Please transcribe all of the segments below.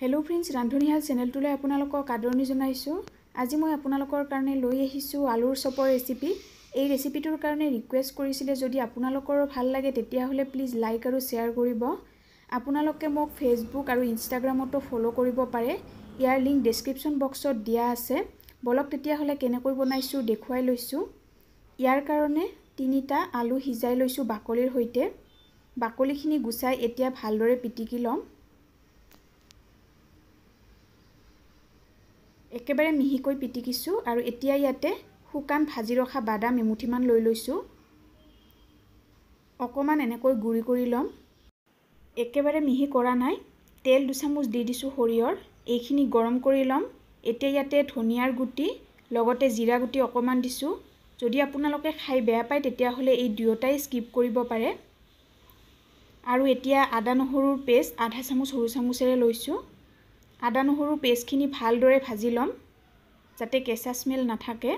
Hello friends ৰান্ধনীশাল চেনেলটোলৈ আপোনালোকক আদৰণি জনাইছোঁ। আজি মই আপোনালোকৰ কাৰণে লৈ আহিছোঁ আলুৰ চপৰ ৰেচিপি এই ৰেচিপিটোৰ কাৰণে ৰিকুৱেষ্ট কৰিছিলে যদি আপোনালোকৰো ভাল লাগে তেতিয়াহ'লে প্লিজ লাইক আৰু শ্বেয়াৰ কৰিব। আপোনালোকে মোক ফেচবুক আৰু ইনষ্টাগ্ৰামতো ফ'ল' কৰিব পাৰে। ইয়াৰ লিংক ডেছক্ৰিপশ্যন বক্সত দিয়া আছে। বলক তেতিয়াহ'লে কেনেকৈ বনাইছোঁ দেখুৱাই লৈছোঁ। ইয়াৰ কাৰণে তিনিটা আলু সিজাই লৈছোঁ বাকলিৰ সৈতে। বাকলিখিনি গুচাই এতিয়া ভালদৰে পিটিকি ল'ম। একেবাৰে মিহিকৈ পিটিকিছোঁ আৰু এতিয়া ইয়াতে শুকান ভাজি ৰখা বাদাম এমুঠিমান লৈ লৈছোঁ। অকণমান এনেকৈ গুড়ি কৰি ল'ম। একেবাৰে মিহি কৰা নাই। তেল দুচামুচ দি দিছোঁ সৰিয়হৰ। এইখিনি গৰম কৰি ল'ম। এতিয়া ইয়াতে ধনিয়াৰ গুটি লগতে জিৰা গুটি অকণমান দিছোঁ। যদি আপোনালোকে খাই বেয়া পায় তেতিয়াহ'লে এই দুয়োটাই স্কিপ কৰিব পাৰে। আৰু এতিয়া আদা নহৰুৰ পেষ্ট আধা চামুচ সৰু চামুচেৰে লৈছোঁ। আদা নহৰুৰ পেষ্টখিনি ভালদৰে ভাজি ল'ম যাতে কেঁচা স্মেল নাথাকে।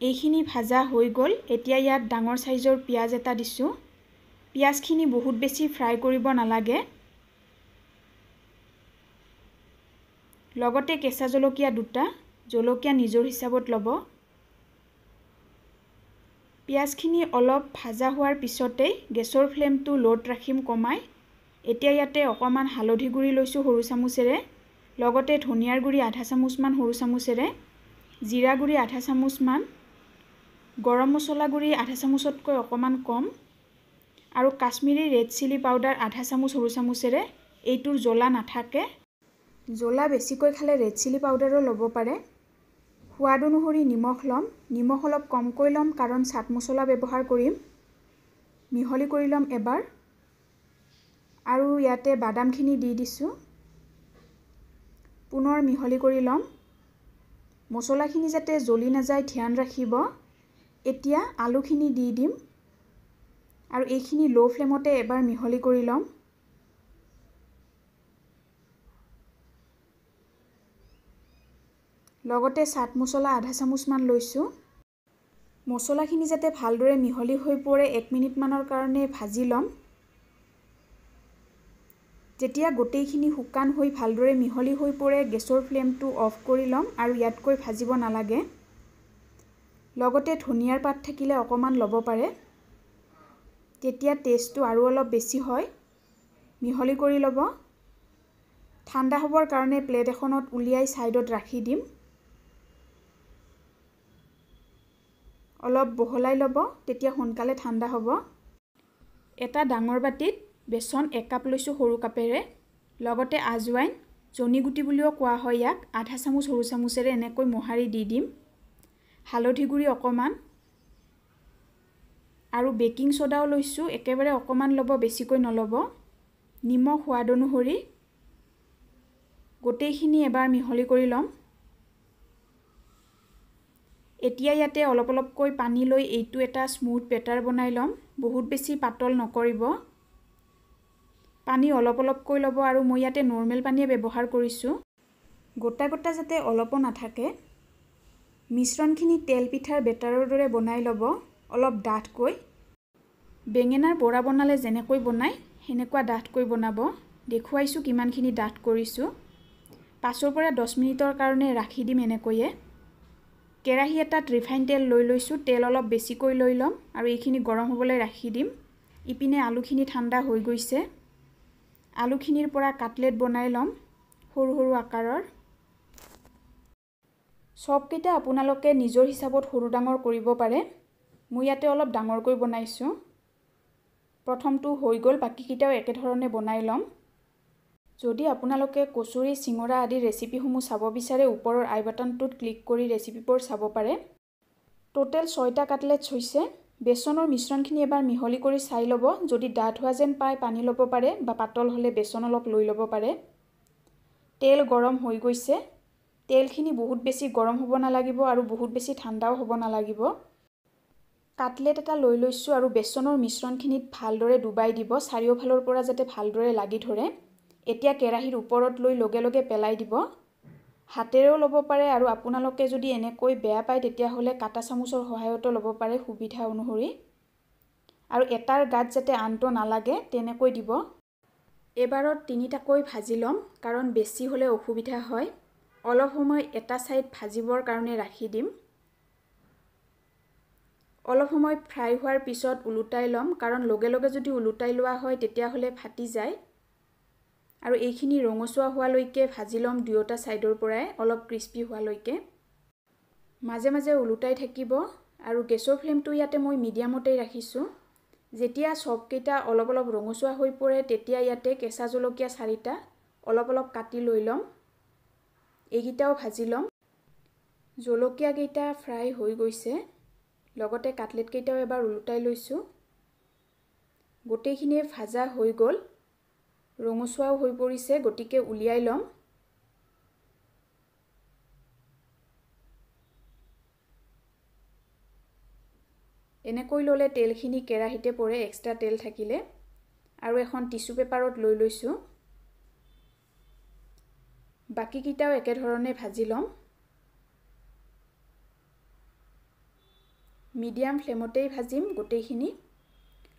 এইখিনি ভাজা হৈ গ'ল। এতিয়া ইয়াত ডাঙৰ চাইজৰ পিঁয়াজ এটা দিছোঁ। পিঁয়াজখিনি বহুত বেছি ফ্ৰাই কৰিব নালাগে। লগতে কেঁচা জলকীয়া দুটা জলকীয়া নিজৰ হিচাপত ল'ব। পিঁয়াজখিনি অলপ ভাজা হোৱাৰ পিছতেই গেছৰ ফ্লেমটো ল'ত ৰাখিম কমাই। এতিয়া ইয়াতে অকণমান হালধি গুড়ি লৈছোঁ সৰু চামুচেৰে। লগতে ধনিয়াৰ গুড়ি আধা চামুচমান সৰু চামুচেৰে। জিৰা গুড়ি আধা চামুচমান। গৰম মছলা গুড়ি আধা চামুচতকৈ অকণমান কম। আৰু কাশ্মীৰী ৰেড চিলি পাউডাৰ আধা চামুচ সৰু চামুচেৰে। এইটোৰ জ্বলা নাথাকে। জ্বলা বেছিকৈ খালে ৰেড চিলি পাউডাৰো ল'ব পাৰে। সোৱাদ অনুসৰি নিমখ ল'ম। নিমখ অলপ কমকৈ ল'ম কাৰণ চাট মছলা ব্যৱহাৰ কৰিম। মিহলি কৰি ল'ম এবাৰ। আৰু ইয়াতে বাদামখিনি দি দিছোঁ। পুনৰ মিহলি কৰি ল'ম। মছলাখিনি যাতে জ্বলি নাযায় ধ্যান ৰাখিব। এতিয়া আলুখিনি দি দিম। আৰু এইখিনি ল' ফ্লেমতে এবাৰ মিহলি কৰি ল'ম। লগতে চাট মছলা আধা চামুচমান লৈছোঁ। মছলাখিনি যাতে ভালদৰে মিহলি হৈ পৰে এক মিনিটমানৰ কাৰণে ভাজি ল'ম। যেতিয়া গোটেইখিনি শুকান হৈ ভালদৰে মিহলি হৈ পৰে গেছৰ ফ্লেমটো অফ কৰি ল'ম আৰু ইয়াতকৈ ভাজিব নালাগে। লগতে ধনিয়াৰ পাত থাকিলে অকণমান ল'ব পাৰে। তেতিয়া টেষ্টটো আৰু অলপ বেছি হয়। মিহলি কৰি ল'ব। ঠাণ্ডা হ'বৰ কাৰণে প্লেট এখনত উলিয়াই ছাইডত ৰাখি দিম। অলপ বহলাই ল'ব তেতিয়া সোনকালে ঠাণ্ডা হ'ব। এটা ডাঙৰ বাতিত বেচন একাপ লৈছোঁ সৰু কাপেৰে। লগতে আজৱাইন জনি গুটি বুলিও কোৱা হয় ইয়াক। আধা চামুচ সৰু চামুচেৰে এনেকৈ মোহাৰি দি দিম। হালধি গুড়ি অকণমান। আৰু বেকিং ছ'ডাও লৈছোঁ একেবাৰে অকণমান ল'ব বেছিকৈ নল'ব। নিমখ সোৱাদ অনুসৰি গোটেইখিনি এবাৰ মিহলি কৰি ল'ম। এতিয়া ইয়াতে অলপ অলপকৈ পানী লৈ এইটো এটা স্মুথ বেটাৰ বনাই ল'ম। বহুত বেছি পাতল নকৰিব। পানী অলপ অলপকৈ ল'ব আৰু মই ইয়াতে নৰ্মেল পানীয়ে ব্যৱহাৰ কৰিছোঁ। গোটা গোটা যাতে অলপো নাথাকে। মিশ্ৰণখিনি তেল পিঠাৰ বেটাৰৰ দৰে বনাই ল'ব অলপ ডাঠকৈ। বেঙেনাৰ বৰা বনালে যেনেকৈ বনায় সেনেকুৱা ডাঠকৈ বনাব। দেখুৱাইছোঁ কিমানখিনি ডাঠ কৰিছোঁ। পাঁচৰ পৰা দহ মিনিটৰ কাৰণে ৰাখি দিম এনেকৈয়ে। কেৰাহী এটাত ৰিফাইন তেল লৈ লৈছোঁ তেল অলপ বেছিকৈ লৈ ল'ম আৰু এইখিনি গৰম হ'বলৈ ৰাখি দিম। ইপিনে আলুখিনি ঠাণ্ডা হৈ গৈছে। আলুখিনিৰ পৰা কাটলেট বনাই ল'ম সৰু সৰু আকাৰৰ। চবকেইটা আপোনালোকে নিজৰ হিচাপত সৰু ডাঙৰ কৰিব পাৰে। মই ইয়াতে অলপ ডাঙৰকৈ বনাইছোঁ। প্ৰথমটো হৈ গ'ল বাকীকেইটাও একেধৰণে বনাই ল'ম। যদি আপোনালোকে কচুৰি চিঙৰা আদি ৰেচিপিসমূহ চাব বিচাৰে ওপৰৰ আই বাটনটোত ক্লিক কৰি ৰেচিপিবোৰ চাব পাৰে। টোটেল ছয়টা কাটলেটছ হৈছে। বেচনৰ মিশ্ৰণখিনি এবাৰ মিহলি কৰি চাই ল'ব যদি ডাঠ হোৱা যেন পায় পানী ল'ব পাৰে বা পাতল হ'লে বেচন অলপ লৈ ল'ব পাৰে। তেল গৰম হৈ গৈছে। তেলখিনি বহুত বেছি গৰম হ'ব নালাগিব আৰু বহুত বেছি ঠাণ্ডাও হ'ব নালাগিব। কাটলেট এটা লৈ লৈছোঁ আৰু বেচনৰ মিশ্ৰণখিনিত ভালদৰে ডুবাই দিব চাৰিওফালৰ পৰা যাতে ভালদৰে লাগি ধৰে। এতিয়া কেৰাহীৰ ওপৰত লৈ লগে লগে পেলাই দিব। হাতেৰেও ল'ব পাৰে আৰু আপোনালোকে যদি এনেকৈ বেয়া পায় তেতিয়াহ'লে কাটা চামুচৰ সহায়তো ল'ব পাৰে সুবিধা অনুসৰি। আৰু এটাৰ গাত যাতে আনটো নালাগে তেনেকৈ দিব। এবাৰত তিনিটাকৈ ভাজি ল'ম কাৰণ বেছি হ'লে অসুবিধা হয়। অলপ সময় এটা ছাইড ভাজিবৰ কাৰণে ৰাখি দিম। অলপ সময় ফ্ৰাই হোৱাৰ পিছত ওলোটাই ল'ম কাৰণ লগে লগে যদি ওলোটাই লোৱা হয় তেতিয়াহ'লে ফাটি যায়। আৰু এইখিনি ৰঙচুৱা হোৱালৈকে ভাজি ল'ম দুয়োটা ছাইডৰ পৰাই অলপ ক্ৰিস্পি হোৱালৈকে। মাজে মাজে ওলোটাই থাকিব আৰু গেছৰ ফ্লেমটো ইয়াতে মই মিডিয়ামতেই ৰাখিছোঁ। যেতিয়া চপকেইটা অলপ অলপ ৰঙচুৱা হৈ পৰে তেতিয়া ইয়াতে কেঁচা জলকীয়া চাৰিটা অলপ অলপ কাটি লৈ ল'ম। এইকেইটাও ভাজি ল'ম। জলকীয়াকেইটা ফ্ৰাই হৈ গৈছে। লগতে কাটলেটকেইটাও এবাৰ ওলোটাই লৈছোঁ। গোটেইখিনিয়ে ভাজা হৈ গ'ল। ৰঙচুৱাও হৈ পৰিছে গতিকে উলিয়াই ল'ম। এনেকৈ ল'লে তেলখিনি কেৰাহীতে পৰে এক্সট্ৰা তেল থাকিলে। আৰু এখন টিচু পেপাৰত লৈ লৈছোঁ। বাকীকেইটাও একেধৰণে ভাজি ল'ম। মিডিয়াম ফ্লেমতেই ভাজিম গোটেইখিনি।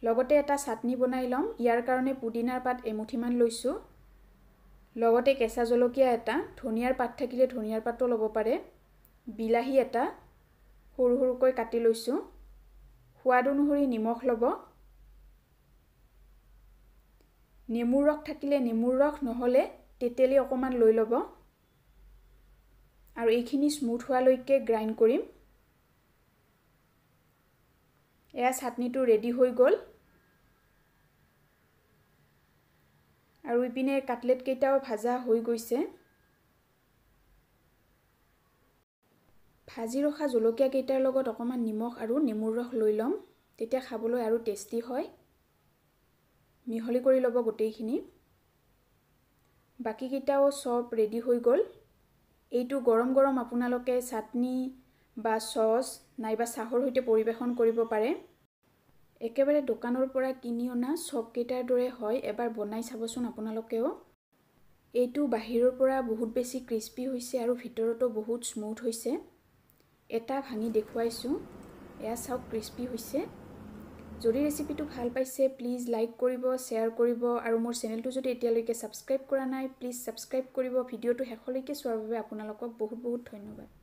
লগতে এটা চাটনি বনাই ল'ম ইয়াৰ কাৰণে পুদিনাৰ পাত এমুঠিমান লৈছোঁ। লগতে কেঁচা জলকীয়া এটা ধনিয়াৰ পাত থাকিলে ধনিয়াৰ পাতো ল'ব পাৰে। বিলাহী এটা সৰু সৰুকৈ কাটি লৈছোঁ। সোৱাদ অনুসৰি নিমখ ল'ব। নেমুৰ ৰস থাকিলে নেমুৰ ৰস নহ'লে তেতেলী অকণমান লৈ ল'ব। আৰু এইখিনি স্মুথ হোৱালৈকে গ্ৰাইণ্ড কৰিম। এয়া চাটনিটো ৰেডি হৈ গ'ল। আৰু ইপিনে কাটলেটকেইটাও ভাজা হৈ গৈছে। ভাজি ৰখা জলকীয়াকেইটাৰ লগত অকণমান নিমখ আৰু নেমুৰ ৰস লৈ ল'ম তেতিয়া খাবলৈ আৰু টেষ্টি হয়। মিহলি কৰি ল'ব গোটেইখিনি। বাকীকেইটাও চব ৰেডি হৈ গ'ল। এইটো গৰম গৰম আপোনালোকে চাটনি বা চচ নাইবা চাহৰ সৈতে পৰিৱেশন কৰিব পাৰে। একেবাৰে দোকানৰ পৰা কিনি অনা চপকেইটাৰ দৰে হয় এবাৰ বনাই চাবচোন আপোনালোকেও। এইটো বাহিৰৰ পৰা বহুত বেছি ক্ৰিস্পি হৈছে আৰু ভিতৰতো বহুত স্মুথ হৈছে। এটা ভাঙি দেখুৱাইছোঁ। এয়া চাওক ক্ৰিস্পি হৈছে। যদি ৰেচিপিটো ভাল পাইছে প্লিজ লাইক কৰিব শ্বেয়াৰ কৰিব আৰু মোৰ চেনেলটো যদি এতিয়ালৈকে ছাবস্ক্ৰাইব কৰা নাই প্লিজ ছাবস্ক্ৰাইব কৰিব। ভিডিঅ'টো শেষলৈকে চোৱাৰ বাবে আপোনালোকক বহুত বহুত ধন্যবাদ।